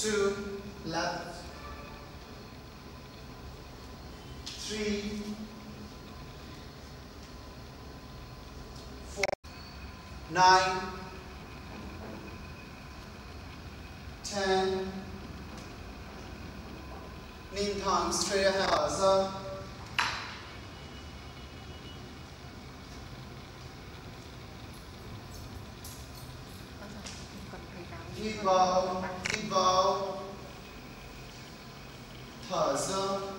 two, left, three, four, nine, ten, 宁躺 straight 好，是。Ibao, Ibao, Paza, Paza,